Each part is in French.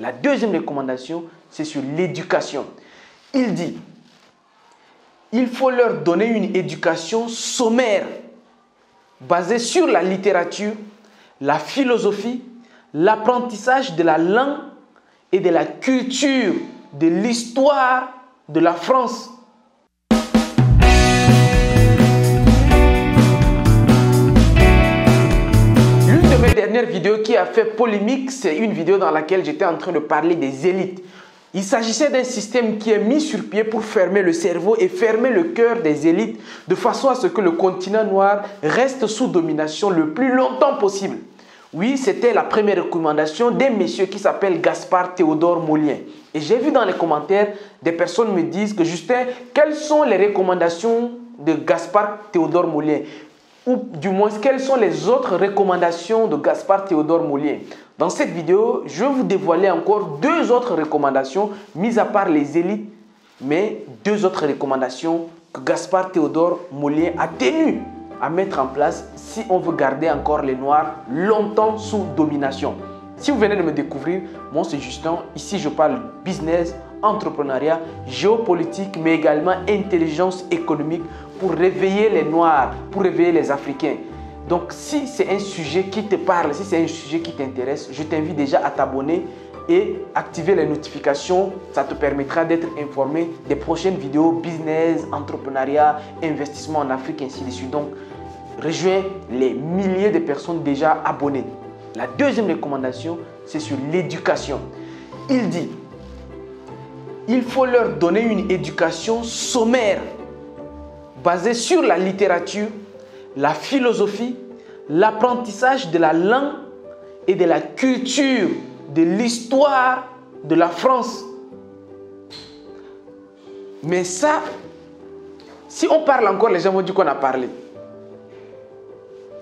La deuxième recommandation, c'est sur l'éducation. Il dit, il faut leur donner une éducation sommaire, basée sur la littérature, la philosophie, l'apprentissage de la langue et de la culture, de l'histoire de la France. A fait polémique, c'est une vidéo dans laquelle j'étais en train de parler des élites. Il s'agissait d'un système qui est mis sur pied pour fermer le cerveau et fermer le cœur des élites de façon à ce que le continent noir reste sous domination le plus longtemps possible. Oui, c'était la première recommandation d'un monsieur qui s'appelle Gaspard Théodore Moulin. Et j'ai vu dans les commentaires des personnes me disent que Justin, quelles sont les recommandations de Gaspard Théodore Moulin Ou du moins, quelles sont les autres recommandations de Gaspard Théodore Moulin Dans cette vidéo, je vais vous dévoiler encore deux autres recommandations, mis à part les élites, mais deux autres recommandations que Gaspard Théodore Moulin a tenues à mettre en place si on veut garder encore les Noirs longtemps sous domination. Si vous venez de me découvrir, moi c'est Justin. Ici je parle business, entrepreneuriat, géopolitique, mais également intelligence économique pour réveiller les Noirs, pour réveiller les Africains. Donc si c'est un sujet qui te parle, si c'est un sujet qui t'intéresse, je t'invite déjà à t'abonner et activer les notifications. Ça te permettra d'être informé des prochaines vidéos business, entrepreneuriat, investissement en Afrique, ainsi de suite. Donc, rejoins les milliers de personnes déjà abonnées. La deuxième recommandation, c'est sur l'éducation. Il dit, il faut leur donner une éducation sommaire, basée sur la littérature, la philosophie, l'apprentissage de la langue et de la culture de l'histoire de la France. Mais ça, si on parle encore, les gens vont dire qu'on a parlé.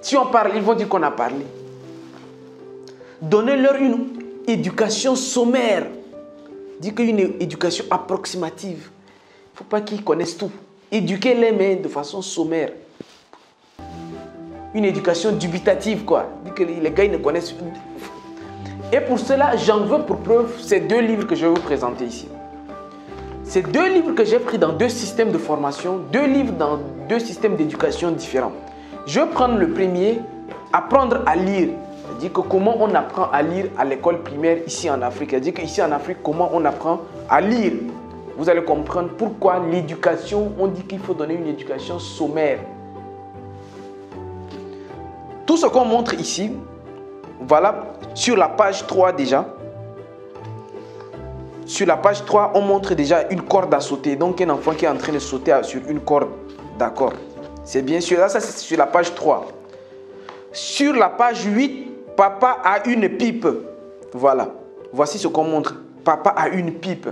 Si on parle, ils vont dire qu'on a parlé. Donnez-leur une éducation sommaire. Dis qu'une éducation approximative. Il ne faut pas qu'ils connaissent tout. Éduquez-les, mais de façon sommaire. Une éducation dubitative, quoi. Que les gars, ils ne connaissent et pour cela, j'en veux pour preuve ces deux livres que je vais vous présenter ici. Ces deux livres que j'ai pris dans deux systèmes de formation, deux livres dans deux systèmes d'éducation différents. Je vais prendre le premier, apprendre à lire. C'est-à-dire que comment on apprend à lire à l'école primaire ici en Afrique. C'est-à-dire qu'ici en Afrique, comment on apprend à lire. Vous allez comprendre pourquoi l'éducation, on dit qu'il faut donner une éducation sommaire. Tout ce qu'on montre ici, voilà, sur la page 3 déjà. Sur la page 3, on montre déjà une corde à sauter. Donc un enfant qui est en train de sauter sur une corde. D'accord. C'est bien sûr. Là, ça c'est sur la page 3. Sur la page 8, papa a une pipe. Voilà. Voici ce qu'on montre. Papa a une pipe.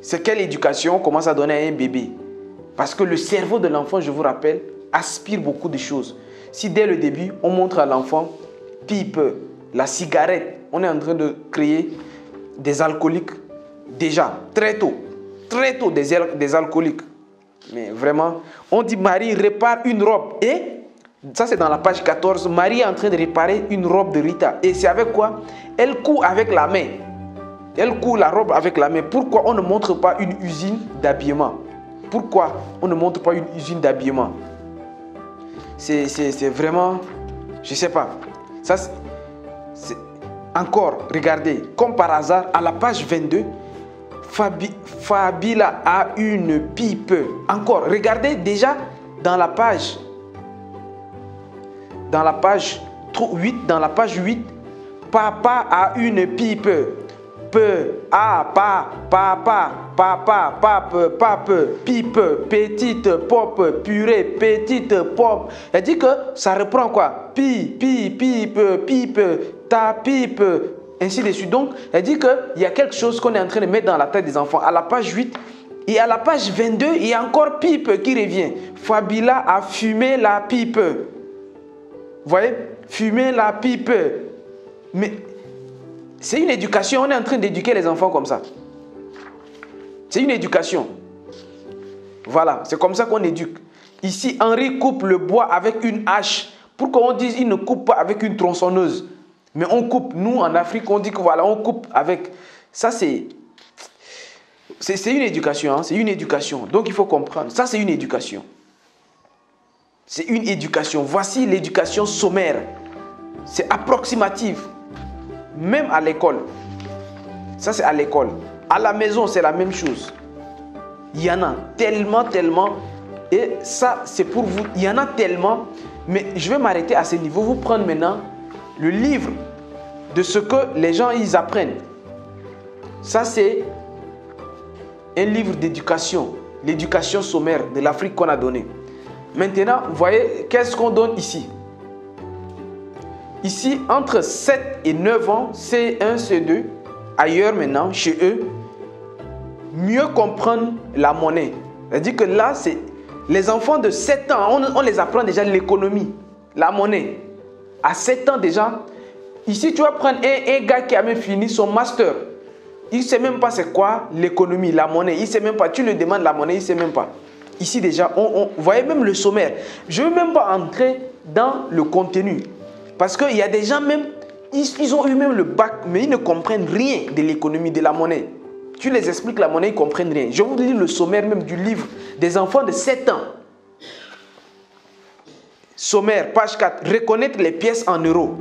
C'est quelle éducation on commence à donner à un bébé Parce que le cerveau de l'enfant, je vous rappelle, aspire beaucoup de choses. Si dès le début, on montre à l'enfant pipe, la cigarette, on est en train de créer des alcooliques déjà, très tôt, très tôt des, des alcooliques. Mais vraiment, on dit Marie répare une robe. Et ça, c'est dans la page 14. Marie est en train de réparer une robe de Rita. Et c'est avec quoi? Elle coud avec la main. Elle coud la robe avec la main. Pourquoi on ne montre pas une usine d'habillement? Pourquoi on ne montre pas une usine d'habillement? C'est vraiment, je ne sais pas. Ça, encore, regardez, comme par hasard, à la page 22, Fabila a une pipe. Encore, regardez déjà dans la page, dans la page 8, dans la page 8, papa a une pipe. Peu, a, pa, papa, papa, pape, pape, pipe, petite, pop, purée, petite, pop. Elle dit que ça reprend quoi? Pi, pi, pipe, pipe, ta pipe, ainsi de suite. Donc, elle dit qu'il y a quelque chose qu'on est en train de mettre dans la tête des enfants. À la page 8, et à la page 22, il y a encore pipe qui revient. Fabila a fumé la pipe. Vous voyez? Fumer la pipe. Mais c'est une éducation. On est en train d'éduquer les enfants comme ça. C'est une éducation. Voilà, c'est comme ça qu'on éduque. Ici, Henri coupe le bois avec une hache. Pourquoi on dit qu'il ne coupe pas avec une tronçonneuse Mais on coupe. Nous, en Afrique, on dit que voilà, on coupe avec. Ça, c'est. C'est une éducation, hein. c'est une éducation. Donc il faut comprendre. Ça, c'est une éducation. C'est une éducation. Voici l'éducation sommaire. C'est approximatif. Même à l'école. Ça, c'est à l'école. À la maison, c'est la même chose. Il y en a tellement, tellement. Et ça, c'est pour vous. Il y en a tellement. Mais je vais m'arrêter à ce niveau. Vous prendre maintenant le livre de ce que les gens ils apprennent. Ça, c'est un livre d'éducation, l'éducation sommaire de l'Afrique qu'on a donné. Maintenant, vous voyez, qu'est-ce qu'on donne ici? Ici, entre 7 et 9 ans, C1, C2, ailleurs maintenant, chez eux, mieux comprendre la monnaie. C'est-à-dire que là, c'est les enfants de 7 ans, on, les apprend déjà l'économie, la monnaie. À 7 ans déjà, ici tu vas prendre un, gars qui a même fini son master. Il ne sait même pas c'est quoi l'économie, la monnaie. Il ne sait même pas. Tu lui demandes la monnaie, il ne sait même pas. Ici déjà, on, vous voyez même le sommaire. Je ne veux même pas entrer dans le contenu. Parce qu'il y a des gens même, ils, ont eu même le bac, mais ils ne comprennent rien de l'économie, de la monnaie. Tu les expliques la monnaie, ils ne comprennent rien. Je vous lis le sommaire même du livre des enfants de 7 ans. Sommaire, page 4. Reconnaître les pièces en euros.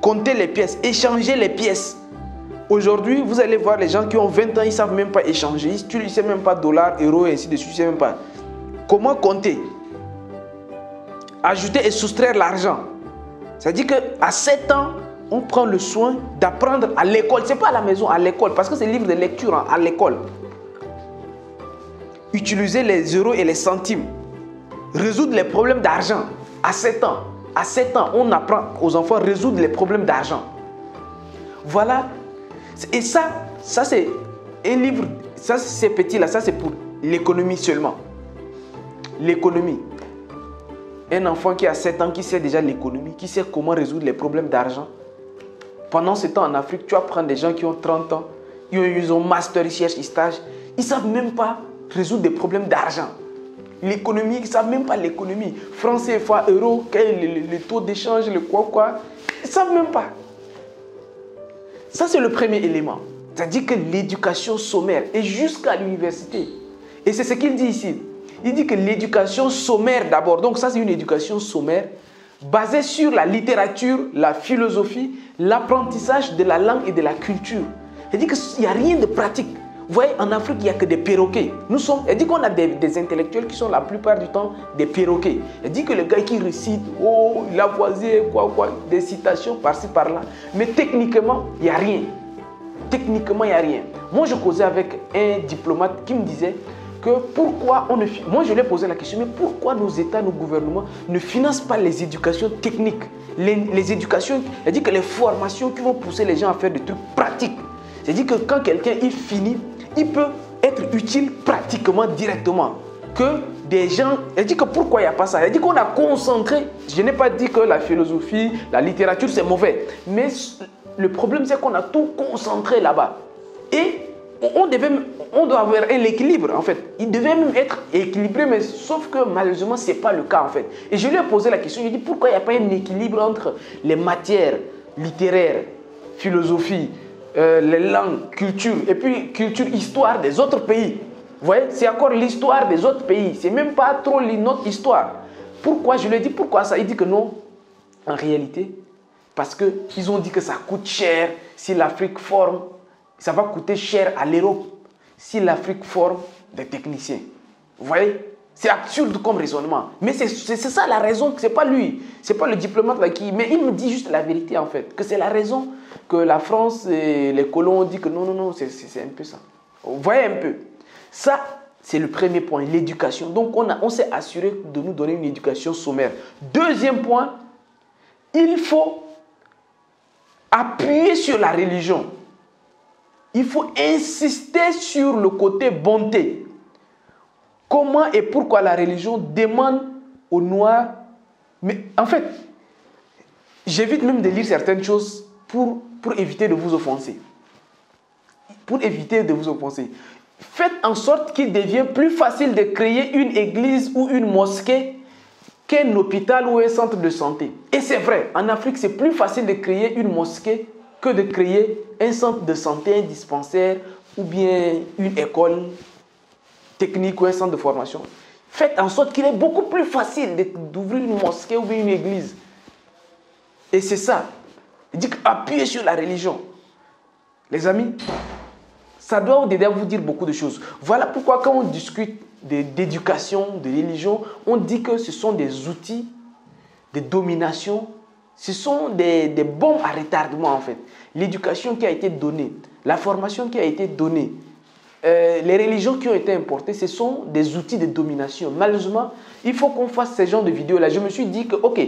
Compter les pièces. Échanger les pièces. Aujourd'hui, vous allez voir les gens qui ont 20 ans, ils ne savent même pas échanger. Tu ne sais même pas dollars, euros et ainsi de suite. Tu ne sais même pas. Comment compter? Ajouter et soustraire l'argent. C'est-à-dire qu'à 7 ans, on prend le soin d'apprendre à l'école. Ce n'est pas à la maison, à l'école, parce que c'est livre de lecture hein, à l'école. Utiliser les euros et les centimes. Résoudre les problèmes d'argent à 7 ans. À 7 ans, on apprend aux enfants à résoudre les problèmes d'argent. Voilà. Et ça, ça c'est un livre, ça c'est petit là, ça c'est pour l'économie seulement. L'économie. Un enfant qui a 7 ans, qui sait déjà l'économie, qui sait comment résoudre les problèmes d'argent, pendant ce temps en Afrique, tu vas prendre des gens qui ont 30 ans, ils ont master, ils cherchent, ils stage. Ils ne savent même pas résoudre des problèmes d'argent. L'économie, ils ne savent même pas l'économie. Français, fois euro, quel est le, taux d'échange, le quoi quoi. Ils ne savent même pas. Ça, c'est le premier élément. C'est-à-dire que l'éducation sommaire est jusqu'à l'université. Et c'est ce qu'il dit ici. Il dit que l'éducation sommaire d'abord, donc ça c'est une éducation sommaire, basé sur la littérature, la philosophie, l'apprentissage de la langue et de la culture. Il dit qu'il n'y a rien de pratique. Vous voyez, en Afrique, il n'y a que des perroquets. Nous sommes, il dit qu'on a des, intellectuels qui sont la plupart du temps des perroquets. Il dit que le gars qui récite, oh, voisine, quoi, quoi, des citations par-ci, par-là. Mais techniquement, il n'y a rien. Techniquement, il n'y a rien. Moi, je causais avec un diplomate qui me disait, pourquoi on ne... Moi, je lui ai posé la question, mais pourquoi nos États, nos gouvernements ne financent pas les éducations techniques? Les, les éducations, c'est-à-dire que les formations qui vont pousser les gens à faire des trucs pratiques. C'est-à-dire que quand quelqu'un il finit, il peut être utile pratiquement directement. Que des gens... Elle dit que pourquoi il n'y a pas ça? Elle dit qu'on a concentré. Je n'ai pas dit que la philosophie, la littérature, c'est mauvais. Mais le problème, c'est qu'on a tout concentré là-bas. Et on, devait, on doit avoir un équilibre en fait. Il devait même être équilibré, mais sauf que malheureusement, ce n'est pas le cas en fait. Et je lui ai posé la question, je lui ai dit pourquoi il n'y a pas un équilibre entre les matières littéraires, philosophie, euh, les langues, culture, et puis culture, histoire des autres pays? Vous voyez, c'est encore l'histoire des autres pays. C'est même pas trop notre histoire. Pourquoi? Je lui ai dit pourquoi ça? Il dit que non. En réalité, parce qu'ils ont dit que ça coûte cher si l'Afrique forme ça va coûter cher à l'Europe si l'Afrique forme des techniciens. Vous voyez? C'est absurde comme raisonnement. Mais c'est ça la raison, ce n'est pas lui, ce n'est pas le diplomate qui... Mais il me dit juste la vérité en fait, que c'est la raison que la France et les colons ont dit que non, non, non, c'est un peu ça. Vous voyez un peu? Ça, c'est le premier point, l'éducation. Donc on, on s'est assuré de nous donner une éducation sommaire. Deuxième point, il faut appuyer sur la religion il faut insister sur le côté bonté. Comment et pourquoi la religion demande aux Noirs. Mais en fait, j'évite même de lire certaines choses pour, pour éviter de vous offenser. Pour éviter de vous offenser. Faites en sorte qu'il devienne plus facile de créer une église ou une mosquée qu'un hôpital ou un centre de santé. Et c'est vrai, en Afrique, c'est plus facile de créer une mosquée que de créer un centre de santé, un dispensaire ou bien une école technique ou un centre de formation. Faites en sorte qu'il est beaucoup plus facile d'ouvrir une mosquée ou une église. Et c'est ça. Il dit appuyez sur la religion. Les amis, ça doit au-delà vous dire beaucoup de choses. Voilà pourquoi quand on discute d'éducation, de, religion, on dit que ce sont des outils de domination, ce sont des, des bombes à retardement en fait. L'éducation qui a été donnée, la formation qui a été donnée, euh, les religions qui ont été importées, ce sont des outils de domination. Malheureusement, il faut qu'on fasse ce genre de vidéos-là. Je me suis dit que, ok,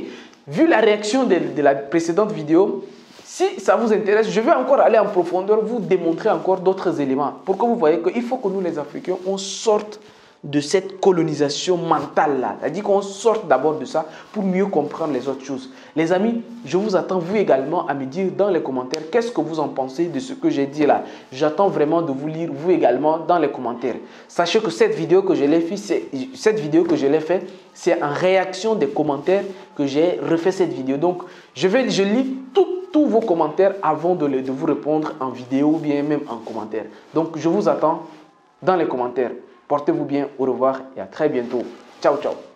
vu la réaction de, de la précédente vidéo, si ça vous intéresse, je vais encore aller en profondeur, vous démontrer encore d'autres éléments pour que vous voyez qu'il faut que nous, les Africains, on sorte de cette colonisation mentale-là. C'est-à-dire qu'on sorte d'abord de ça pour mieux comprendre les autres choses. Les amis, je vous attends, vous également, à me dire dans les commentaires qu'est-ce que vous en pensez de ce que j'ai dit là. J'attends vraiment de vous lire, vous également, dans les commentaires. Sachez que cette vidéo que je l'ai fait, cette vidéo que je l'ai c'est en réaction des commentaires que j'ai refait cette vidéo. Donc, je, vais, je lis tous vos commentaires avant de, de vous répondre en vidéo ou bien même en commentaire. Donc, je vous attends dans les commentaires. Portez-vous bien, au revoir et à très bientôt. Ciao, ciao.